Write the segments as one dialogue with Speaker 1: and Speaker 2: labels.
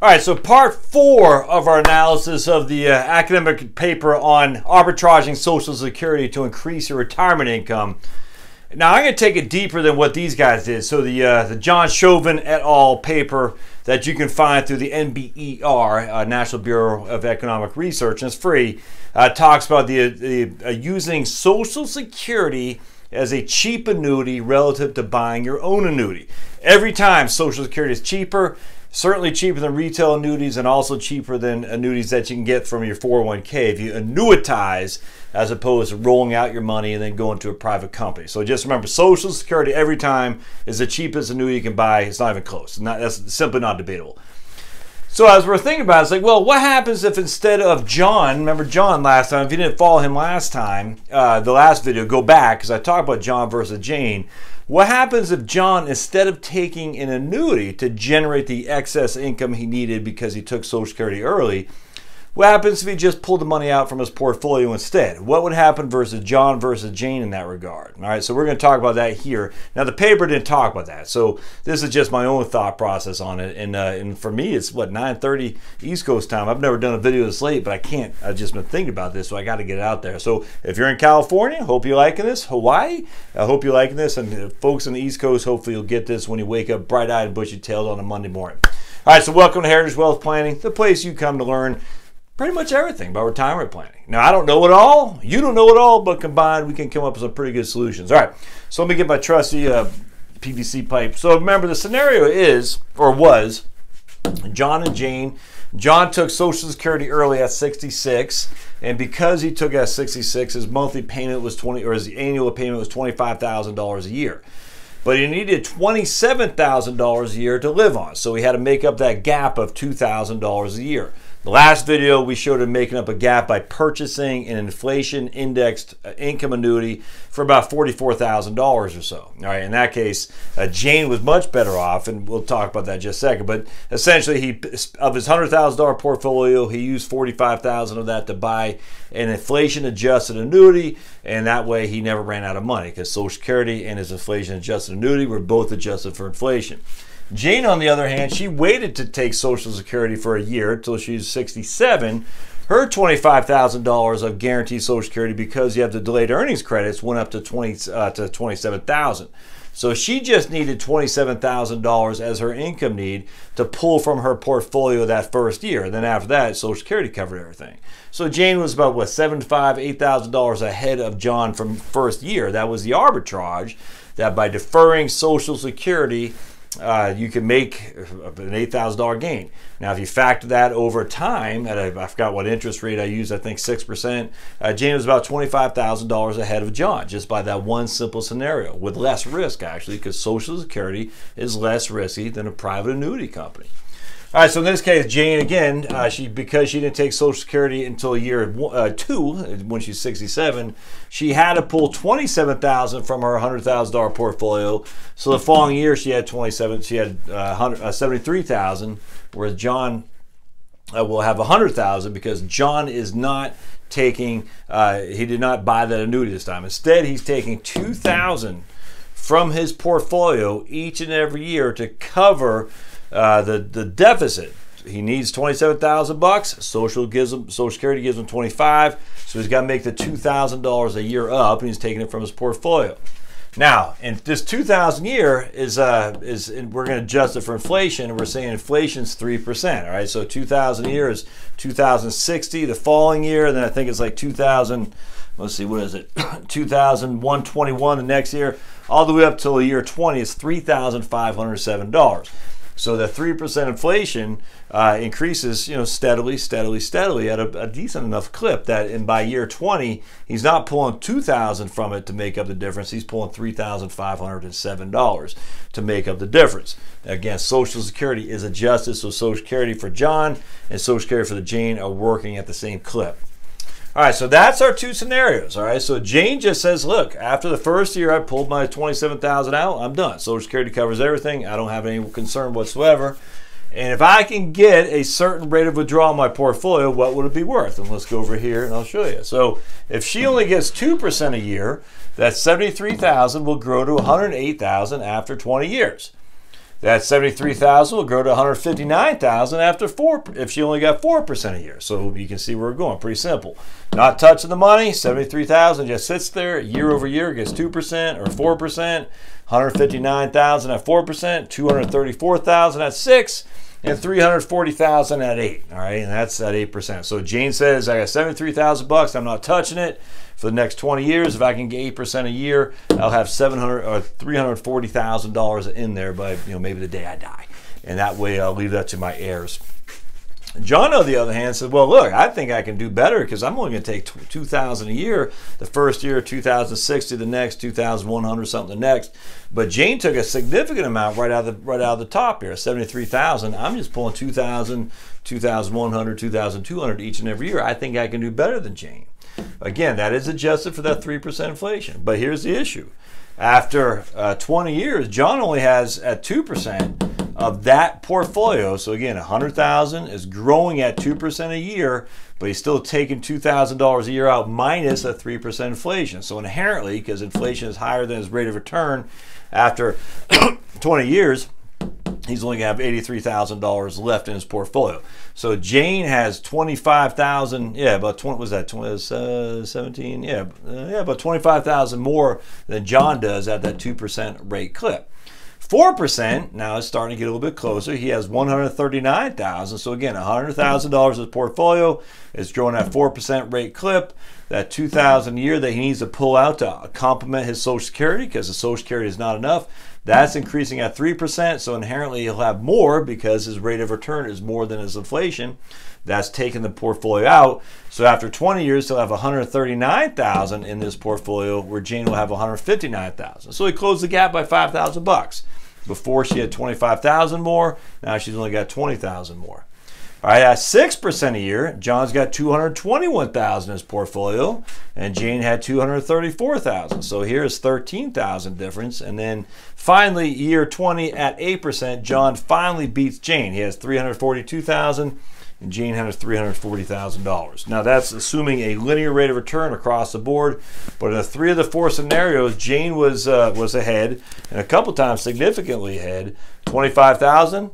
Speaker 1: All right, so part four of our analysis of the uh, academic paper on arbitraging Social Security to increase your retirement income. Now, I'm going to take it deeper than what these guys did. So, the uh, the John Shoven et al. paper that you can find through the NBER, uh, National Bureau of Economic Research, and it's free, uh, talks about the, the uh, using Social Security as a cheap annuity relative to buying your own annuity. Every time Social Security is cheaper, certainly cheaper than retail annuities and also cheaper than annuities that you can get from your 401k if you annuitize as opposed to rolling out your money and then going to a private company. So just remember, Social Security every time is the cheapest annuity you can buy. It's not even close. Not, that's simply not debatable. So as we're thinking about it, it's like, well, what happens if instead of John, remember John last time, if you didn't follow him last time, uh, the last video, go back because I talked about John versus Jane. What happens if John, instead of taking an annuity to generate the excess income he needed because he took Social Security early, what happens if he just pulled the money out from his portfolio instead? What would happen versus John versus Jane in that regard? All right, so we're going to talk about that here. Now, the paper didn't talk about that, so this is just my own thought process on it. And, uh, and for me, it's what 9:30 East Coast time. I've never done a video this late, but I can't. I've just been thinking about this, so I got to get it out there. So if you're in California, hope you're liking this. Hawaii, I hope you're liking this. And folks on the East Coast, hopefully you'll get this when you wake up bright-eyed and bushy-tailed on a Monday morning. All right, so welcome to Heritage Wealth Planning, the place you come to learn pretty much everything about retirement planning. Now, I don't know it all. You don't know it all, but combined, we can come up with some pretty good solutions. All right, so let me get my trusty uh, PVC pipe. So remember, the scenario is, or was, John and Jane. John took Social Security early at 66, and because he took at 66, his monthly payment was 20, or his annual payment was $25,000 a year but he needed $27,000 a year to live on. So he had to make up that gap of $2,000 a year. The last video, we showed him making up a gap by purchasing an inflation indexed uh, income annuity for about $44,000 or so. All right, in that case, uh, Jane was much better off, and we'll talk about that just a second. But essentially, he of his $100,000 portfolio, he used 45000 of that to buy an inflation adjusted annuity, and that way he never ran out of money because Social Security and his inflation adjusted annuity were both adjusted for inflation. Jane, on the other hand, she waited to take Social Security for a year until she was 67. Her $25,000 of guaranteed Social Security because you have the delayed earnings credits went up to 20 uh, to 27,000. So she just needed $27,000 as her income need to pull from her portfolio that first year. And then after that, Social Security covered everything. So Jane was about what $75,000, $8,000 ahead of John from first year. That was the arbitrage that by deferring Social Security uh, you can make an $8,000 gain. Now, if you factor that over time, at a, I forgot what interest rate I used, I think 6%, uh, Jane was about $25,000 ahead of John just by that one simple scenario with less risk, actually, because Social Security is less risky than a private annuity company. All right, so in this case, Jane again, uh, she because she didn't take Social Security until year uh, two, when she's 67, she had to pull 27,000 from her $100,000 portfolio. So the following year, she had 27, she had uh, uh 73,000, whereas John uh, will have 100,000 because John is not taking, uh, he did not buy that annuity this time. Instead, he's taking 2,000 from his portfolio each and every year to cover uh, the the deficit he needs twenty seven thousand bucks. Social gives him Social Security gives him twenty five, so he's got to make the two thousand dollars a year up, and he's taking it from his portfolio. Now, and this two thousand year is uh is we're going to adjust it for inflation, and we're saying inflation's three percent. All right, so two thousand year is two thousand sixty, the following year, and then I think it's like two thousand. Let's see, what is it? 2,121 the next year, all the way up till the year 20 is $3,507. So the three percent inflation uh, increases, you know, steadily, steadily, steadily at a, a, decent enough clip that, in by year 20, he's not pulling 2,000 from it to make up the difference. He's pulling 3,507 dollars to make up the difference. Again, Social Security is adjusted, so Social Security for John and Social Security for the Jane are working at the same clip. All right, so that's our two scenarios. All right, so Jane just says, look, after the first year I pulled my 27000 out, I'm done. Social Security covers everything. I don't have any concern whatsoever. And if I can get a certain rate of withdrawal in my portfolio, what would it be worth? And let's go over here and I'll show you. So if she only gets 2% a year, that 73,000 will grow to 108,000 after 20 years. That 73,000 will grow to 159,000 after 4 if she only got 4% a year. So you can see where we're going. Pretty simple. Not touching the money, 73,000 just sits there year over year gets 2% or 4%, 159,000 at 4%, 234,000 at 6 and 340,000 at 8, all right? And that's at 8%. So Jane says I got 73,000 bucks, I'm not touching it for the next 20 years. If I can get 8% a year, I'll have 700 or uh, $340,000 in there by, you know, maybe the day I die. And that way I'll leave that to my heirs. John, on the other hand, said, "Well, look, I think I can do better because I'm only going to take two thousand a year. The first year, two thousand sixty, the next two thousand one hundred something the next. But Jane took a significant amount right out of the right out of the top here, seventy three thousand. I'm just pulling 2,000, 2,100, 2,200 each and every year. I think I can do better than Jane. Again, that is adjusted for that 3% inflation. But here's the issue. After uh, 20 years, John only has at 2% of that portfolio. So again, 100,000 is growing at 2% a year, but he's still taking $2,000 a year out minus a 3% inflation. So inherently, because inflation is higher than his rate of return after 20 years, he's only to have $83,000 left in his portfolio. So Jane has 25,000, yeah, about 20, was that 20, uh, 17? Yeah, uh, yeah, about 25,000 more than John does at that 2% rate clip. 4% now is starting to get a little bit closer. He has 139,000. So again, $100,000 his portfolio is growing at 4% rate clip. That 2,000 a year that he needs to pull out to complement his Social Security because the Social Security is not enough. That's increasing at 3%, so inherently he'll have more because his rate of return is more than his inflation. That's taking the portfolio out. So after 20 years, he'll have 139,000 in this portfolio, where Jane will have 159,000. So he closed the gap by 5,000 bucks. Before she had 25,000 more, now she's only got 20,000 more. All right, at 6% a year, John's got 221,000 in his portfolio, and Jane had 234,000. So here's 13,000 difference. And then finally, year 20 at 8%, John finally beats Jane. He has 342,000 and Jane has $340,000. Now that's assuming a linear rate of return across the board, but in the three of the four scenarios, Jane was uh, was ahead, and a couple times significantly ahead. 25,000,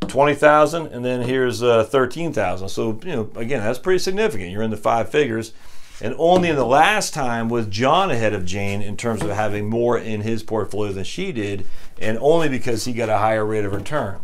Speaker 1: 20,000 and then here's uh, 13,000. So, you know, again, that's pretty significant. You're in the five figures. And only in the last time was John ahead of Jane in terms of having more in his portfolio than she did, and only because he got a higher rate of return.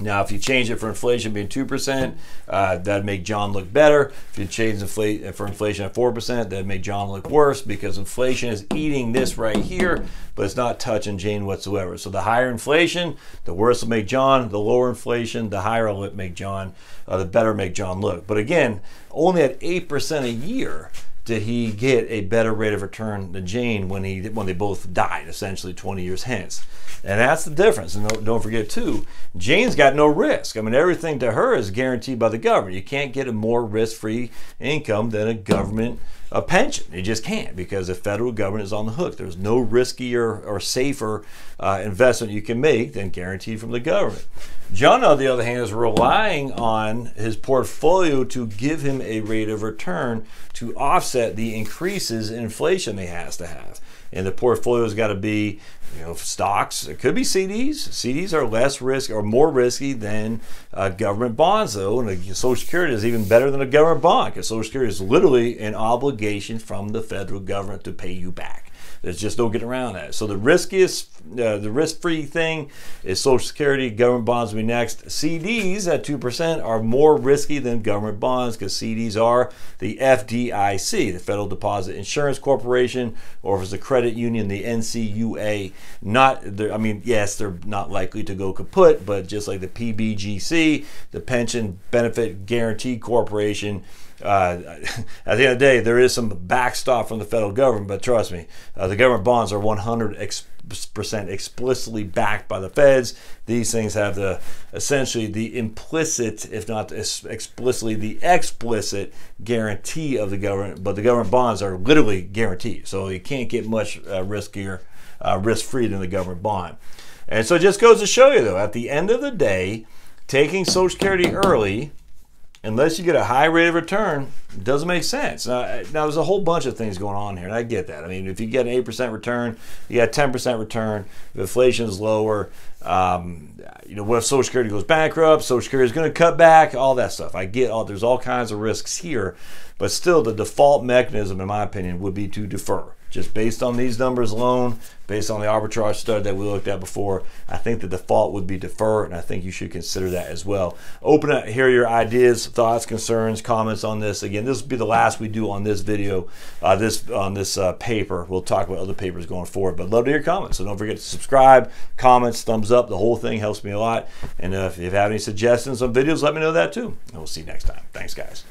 Speaker 1: Now, if you change it for inflation being 2%, uh, that'd make John look better. If you change infl- for inflation at 4%, that'd make John look worse because inflation is eating this right here, but it's not touching Jane whatsoever. So the higher inflation, the worse it'll make John. The lower inflation, the higher it'll make John, uh, the better make John look. But again, only at 8% a year did he get a better rate of return than Jane when he when they both died, essentially 20 years hence. And that's the difference. And don't, don't forget, too, Jane's got no risk. I mean, everything to her is guaranteed by the government. You can't get a more risk free income than a government a pension. You just can't because the federal government is on the hook. There's no riskier or safer uh, investment you can make than guaranteed from the government. John, on the other hand, is relying on his portfolio to give him a rate of return to offset the increases in inflation he has to have. And the portfolio's got to be you know, stocks. It could be CDs. CDs are less risk or more risky than uh, government bonds, though. And Social Security is even better than a government bond because Social Security is literally an obligation from the federal government to pay you back. There's just no getting around that. So the riskiest, uh, the risk-free thing is Social Security. Government bonds will be next. CDs at two percent are more risky than government bonds because CDs are the FDIC, the Federal Deposit Insurance Corporation, or if it's a credit union, the NCUA. Not, I mean, yes, they're not likely to go kaput, but just like the PBGC, the Pension Benefit Guaranty Corporation uh, at the end of the day, there is some backstop from the federal government, but trust me, uh, the government bonds are 100 percent explicitly backed by the feds. These things have the essentially the implicit, if not explicitly the explicit guarantee of the government, but the government bonds are literally guaranteed. So you can't get much uh, riskier, uh, risk free than the government bond. And so it just goes to show you though, at the end of the day, taking Social Security early unless you get a high rate of return, it doesn't make sense. Now, now, there's a whole bunch of things going on here, and I get that. I mean, if you get an 8% return, you got 10% return, if inflation is lower, um, you know, what if Social Security goes bankrupt? Social Security is going to cut back, all that stuff. I get all, there's all kinds of risks here, but still, the default mechanism, in my opinion, would be to defer. Just based on these numbers alone, based on the arbitrage study that we looked at before, I think the default would be defer, and I think you should consider that as well. Open up, hear your ideas, thoughts, concerns, comments on this. Again, this will be the last we do on this video, uh, this on this uh, paper. We'll talk about other papers going forward, but love to hear comments. So don't forget to subscribe, comments, thumbs up. The whole thing helps me a lot. And uh, if you have any suggestions on videos, let me know that too. And we'll see you next time. Thanks, guys.